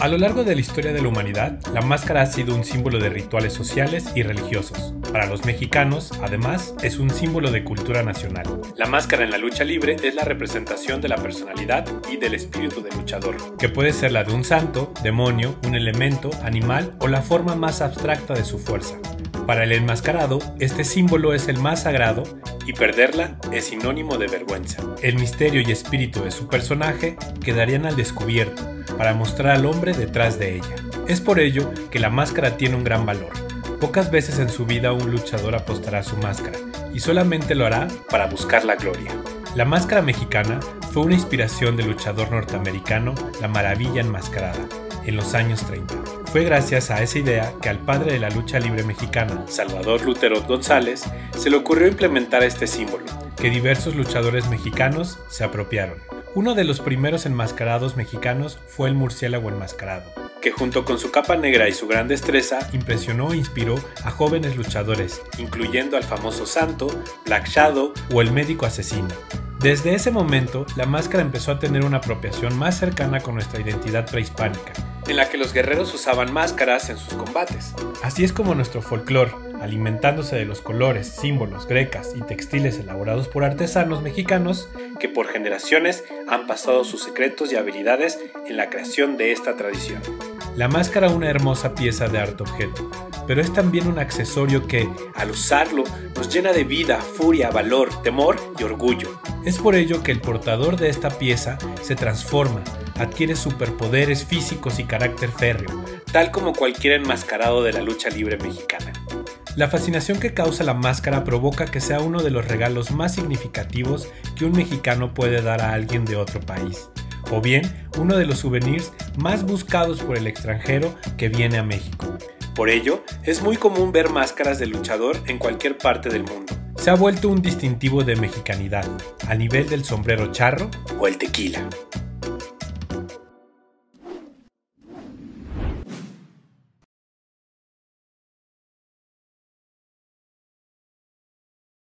A lo largo de la historia de la humanidad, la máscara ha sido un símbolo de rituales sociales y religiosos. Para los mexicanos, además, es un símbolo de cultura nacional. La máscara en la lucha libre es la representación de la personalidad y del espíritu del luchador, que puede ser la de un santo, demonio, un elemento, animal o la forma más abstracta de su fuerza. Para el enmascarado, este símbolo es el más sagrado y perderla es sinónimo de vergüenza. El misterio y espíritu de su personaje quedarían al descubierto para mostrar al hombre detrás de ella. Es por ello que la máscara tiene un gran valor. Pocas veces en su vida un luchador apostará su máscara, y solamente lo hará para buscar la gloria. La máscara mexicana fue una inspiración del luchador norteamericano La Maravilla Enmascarada, en los años 30. Fue gracias a esa idea que al padre de la lucha libre mexicana, Salvador Lutero González, se le ocurrió implementar este símbolo, que diversos luchadores mexicanos se apropiaron. Uno de los primeros enmascarados mexicanos fue el murciélago enmascarado, que junto con su capa negra y su gran destreza impresionó e inspiró a jóvenes luchadores, incluyendo al famoso Santo, Black Shadow o el médico asesino. Desde ese momento, la máscara empezó a tener una apropiación más cercana con nuestra identidad prehispánica, en la que los guerreros usaban máscaras en sus combates. Así es como nuestro folclore, alimentándose de los colores, símbolos, grecas y textiles elaborados por artesanos mexicanos, que por generaciones han pasado sus secretos y habilidades en la creación de esta tradición. La máscara una hermosa pieza de arte objeto, pero es también un accesorio que, al usarlo, nos llena de vida, furia, valor, temor y orgullo. Es por ello que el portador de esta pieza se transforma, adquiere superpoderes físicos y carácter férreo, tal como cualquier enmascarado de la lucha libre mexicana. La fascinación que causa la máscara provoca que sea uno de los regalos más significativos que un mexicano puede dar a alguien de otro país, o bien uno de los souvenirs más buscados por el extranjero que viene a México. Por ello, es muy común ver máscaras de luchador en cualquier parte del mundo. Se ha vuelto un distintivo de mexicanidad, a nivel del sombrero charro o el tequila.